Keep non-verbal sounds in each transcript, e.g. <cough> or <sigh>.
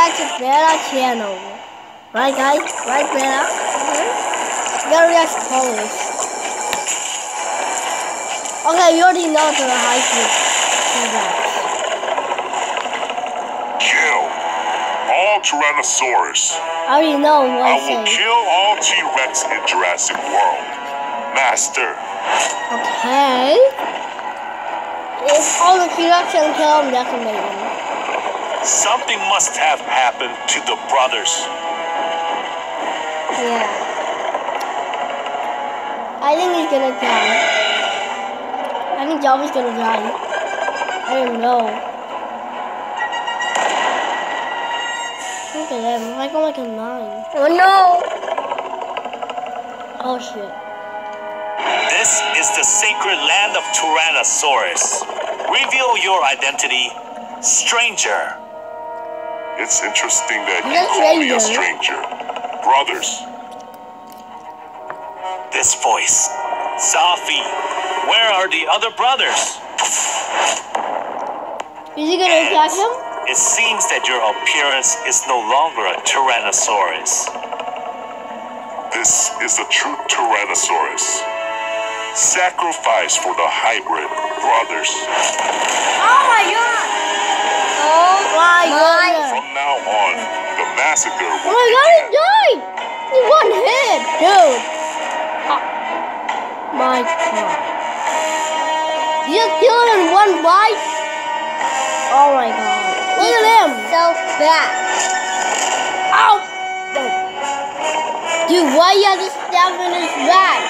back to Bella channel. Right guys? Right Bella? Very nice colors. Okay, you already know the high school. Kill all Tyrannosaurus. I already know what I I'm will saying. kill all T-Rex in Jurassic World. Master. Okay. If all the T-Rex can kill him, that's amazing. Something must have happened to the brothers. Yeah. I think he's gonna die. I think Jarvis gonna die. I don't know. Look at him. I got like a nine. Oh no! Oh shit. This is the sacred land of Tyrannosaurus. Reveal your identity, stranger. It's interesting that you Yes, call me a stranger. stranger. Brothers. This voice. Safi, where are the other brothers? Is he gonna attack him? It seems that your appearance is no longer a Tyrannosaurus. This is the true Tyrannosaurus. Sacrifice for the hybrid brothers. Oh my god! Oh my god! From now on, the massacre Oh my god, he died! In one hit, dude! Oh my god. You killed him in one bite? Oh my god. Look at him! So bad. Ow! Dude, why you have to stab him in his back?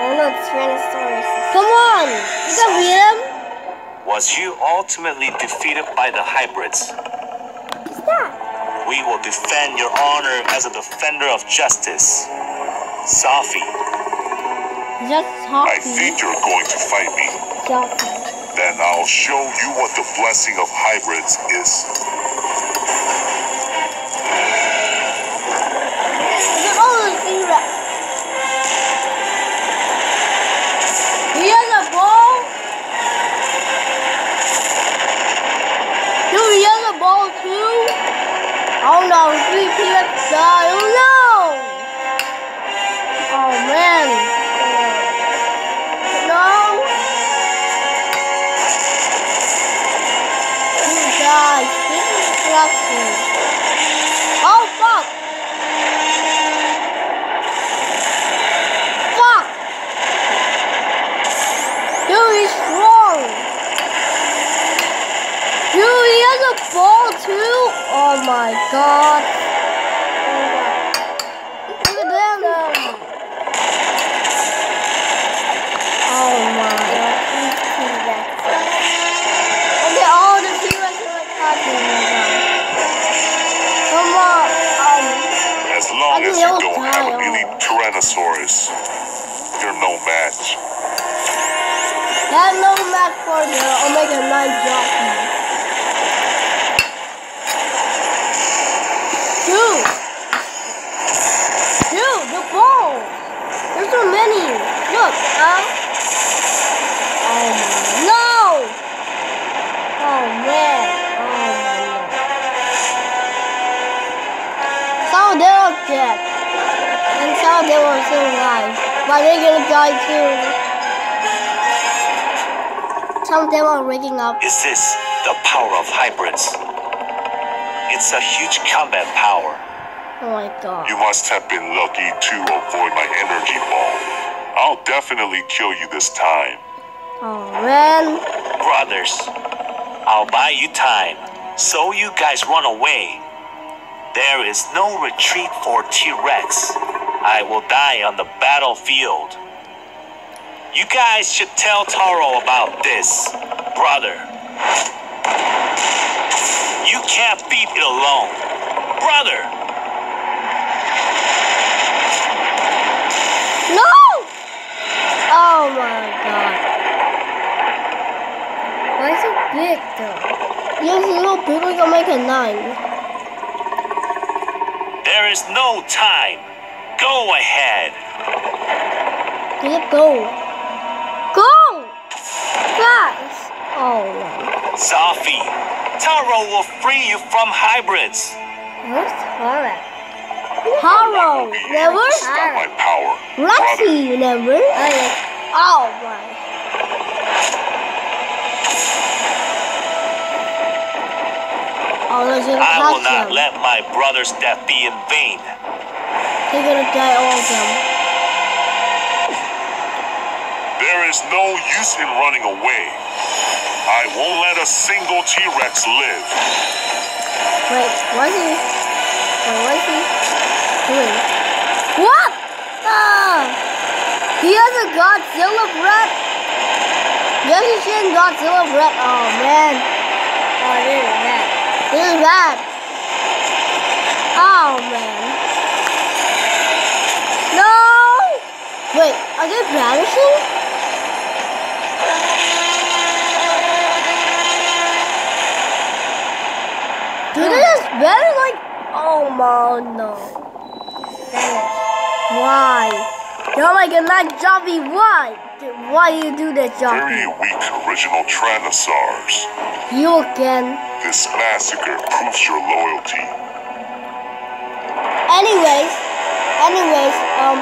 Oh no, Tyrannosaurus. Come on! You can beat him? Was you ultimately defeated by the hybrids? We will defend your honor as a defender of justice. Safi, Just I think you're going to fight me. Just Then I'll show you what the blessing of hybrids is. Three long as you don't have an die, Tyrannosaurus, you're no match. That no match for the Omega 9 jockey. Dude! Dude, the ball! There's so many! Look, huh? And some of them are still alive. But they're gonna die too. Some of them are waking up. Is this the power of hybrids? It's a huge combat power. Oh my god. You must have been lucky to avoid my energy ball. I'll definitely kill you this time. Oh man. Brothers, I'll buy you time so you guys run away. There is no retreat for T-Rex. I will die on the battlefield. You guys should tell Taro about this, brother. You can't beat it alone. Brother, No! Oh my god. Why is it big though? Yes, it's so big like Omega 9. there is no time. Go ahead. It go? Go! Fast! Oh no. Safi, Taro will free you from hybrids. Who's Horror? No Harrow, one will be never? stop my power. Roxy, never? Oh, yeah. Oh, my. Oh, I will not let my brother's death be in vain. They're gonna die, all of them. There is no use in running away. I won't let a single T-Rex live. Wait, what is he? Wait, what is he doing? What? Ah! He has a Godzilla breath? Yes, he's getting Godzilla breath. Oh, man. Oh, this is bad. This is bad. Oh, man. No! Wait, are they vanishing? Do they just better like? Oh my no! Why? Oh my god, not Jumpy! Why? Why do you do that, Jumpy? Very weak original Tyrannosaurs. You again? This massacre proves your loyalty. Anyways, anyways, um,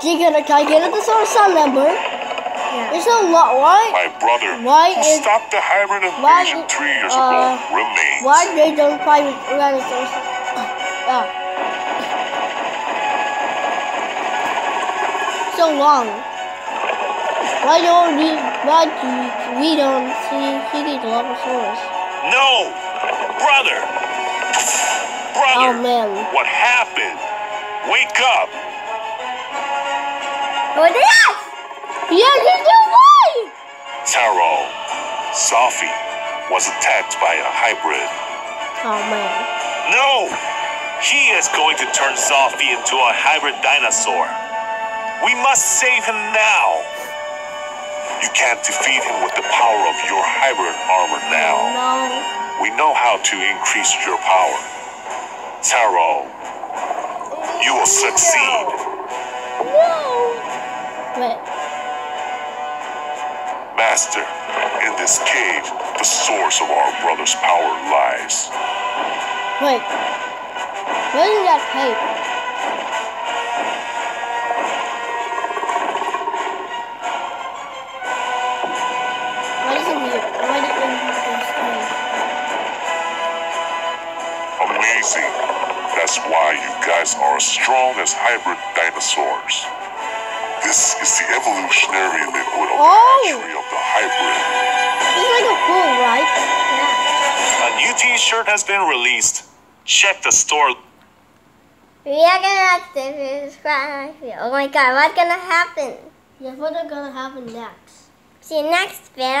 Giga Giganotosaurus sun number. Yeah. There's a lot. Why? My brother, Why who is- stopped the hybrid why invasion is- three years uh, ago, remains. Why they don't fight with Tyrannosaurus? <coughs> Ah. So long. Why don't we? Why do we don't see He needs a lot of Giganotosaurus? No! Brother! Brother. Oh man. What happened? Wake up! What is Oh yes! Yes, he's away! Taro, Sophie was attacked by a hybrid. Oh man. No! He is going to turn Sophie into a hybrid dinosaur. We must save him now. You can't defeat him with the power of your hybrid armor now. No. We know how to increase your power. Taro, you will succeed. No. Wait. Master, in this cave, the source of our brother's power lies. Wait. Where is that tape? What is in here? What is in this cave? Amazing. That's why you guys are as strong as hybrid dinosaurs. This is the evolutionary liquid of Oh! the hatchery of the hybrid. It's like a pool, right? Yeah. A new t-shirt has been released. Check the store. We are gonna have to subscribe. Oh my god, what's gonna happen? Yeah, what's gonna happen next? See you next video.